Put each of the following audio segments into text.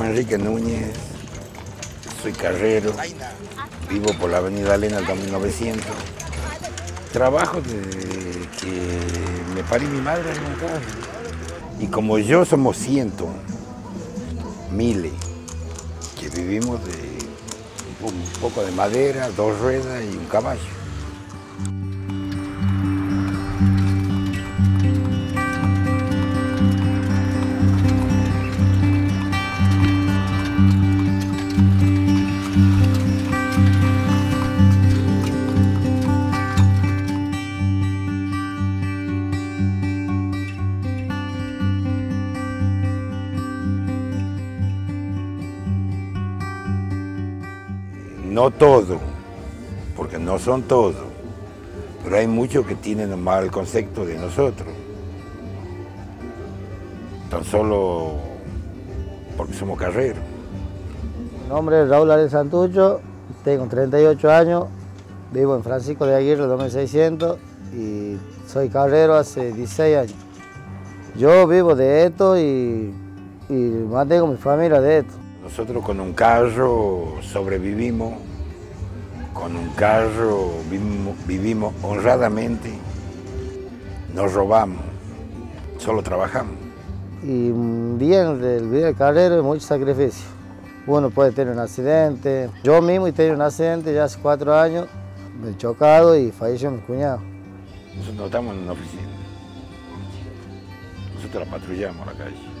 Enrique Núñez, soy carrero, vivo por la avenida Elena del 2900. Trabajo desde que me parí mi madre en. Y como yo somos cientos, miles, que vivimos de un poco de madera, dos ruedas y un caballo. No todo, porque no son todos, pero hay muchos que tienen mal concepto de nosotros. Tan solo porque somos carreros. Mi nombre es Raúl Ariel Santucho, tengo 38 años, vivo en Francisco de Aguirre 2600 y soy carrero hace 16 años. Yo vivo de esto y, y mantengo mi familia de esto. Nosotros con un carro sobrevivimos, con un carro vivimos, vivimos honradamente, nos robamos, solo trabajamos. Y bien, el vida del carrero es mucho sacrificio. Uno puede tener un accidente. Yo mismo he tenido un accidente ya hace cuatro años, me he chocado y falleció mi cuñado. Nosotros no estamos en una oficina, nosotros la patrullamos a la calle.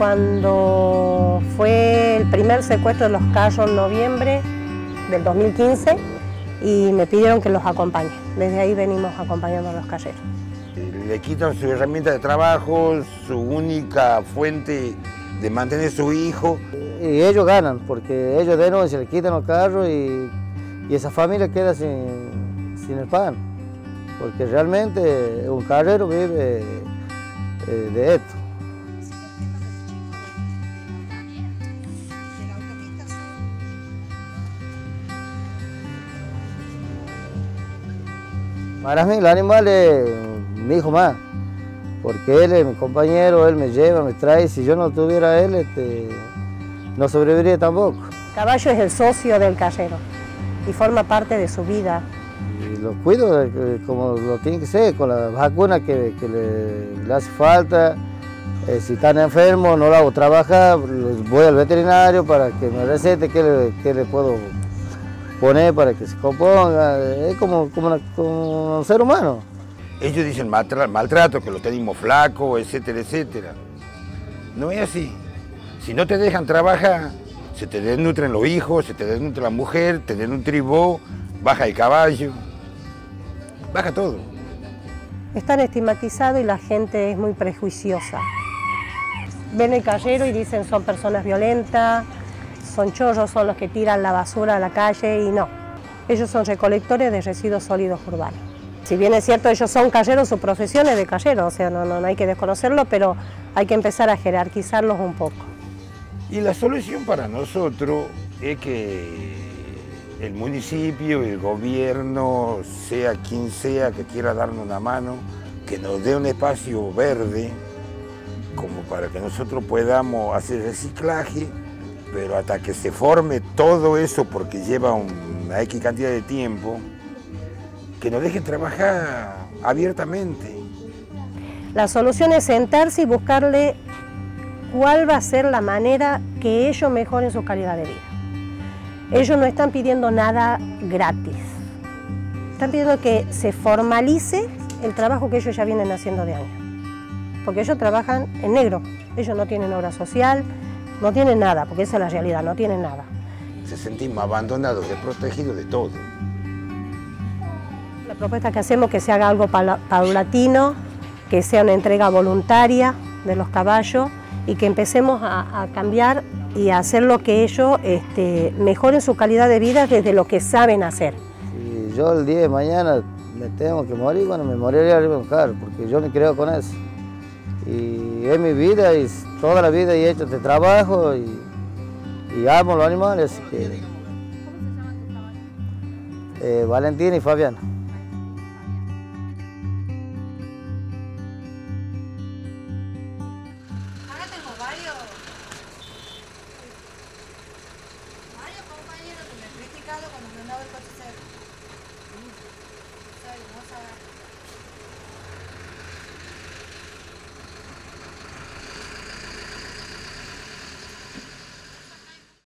Cuando fue el primer secuestro de los carros en noviembre del 2015 y me pidieron que los acompañe. Desde ahí venimos acompañando a los carreros. Le quitan su herramienta de trabajo, su única fuente de mantener a su hijo. Y ellos ganan, porque ellos denuncian, le quitan los carros y, y esa familia queda sin, sin el pan. Porque realmente un carrero vive eh, de esto. Para mí el animal es mi hijo más, porque él es mi compañero, él me lleva, me trae, si yo no tuviera él, este, no sobreviviría tampoco. Caballo es el socio del carrero y forma parte de su vida. Y lo cuido como lo tiene que ser, con las vacunas que, que le, le, hace falta. Eh, si están enfermos, no lo hago trabajar, voy al veterinario para que me recete qué le, qué le puedo poner para que se componga, es como, como, una, como un ser humano. Ellos dicen maltrato, que lo tenemos flaco, etcétera, etcétera. No es así. Si no te dejan trabajar, se te desnutren los hijos, se te desnutre la mujer, te desnutre vos, baja el caballo, baja todo. Están estigmatizados y la gente es muy prejuiciosa. Ven el carrero y dicen son personas violentas, son chorros, son los que tiran la basura a la calle y no. Ellos son recolectores de residuos sólidos urbanos. Si bien es cierto, ellos son calleros, su profesión es de callero, o sea, no, no, no hay que desconocerlo, pero hay que empezar a jerarquizarlos un poco. Y la solución para nosotros es que el municipio, el gobierno, sea quien sea que quiera darnos una mano, que nos dé un espacio verde, como para que nosotros podamos hacer reciclaje, pero hasta que se forme todo eso, porque lleva una X cantidad de tiempo, que nos dejen trabajar abiertamente. La solución es sentarse y buscarle cuál va a ser la manera que ellos mejoren su calidad de vida. Ellos no están pidiendo nada gratis, están pidiendo que se formalice el trabajo que ellos ya vienen haciendo de años. Porque ellos trabajan en negro, ellos no tienen obra social, no tienen nada, porque esa es la realidad, no tienen nada. Se sentimos abandonados, desprotegidos de todo. La propuesta que hacemos es que se haga algo paulatino, que sea una entrega voluntaria de los caballos y que empecemos a, cambiar y a hacer lo que ellos este, mejoren su calidad de vida desde lo que saben hacer. Si yo el día de mañana me tengo que morir, bueno, me moriría arriba de un carro, porque yo me creo con eso. Y es mi vida y toda la vida he hecho este trabajo y, y amo los animales, que... ¿Cómo se llaman Eh, Valentín y Fabián. Acá tengo varios, varios compañeros que me han criticado cuando me han dado el coche cero. Soy.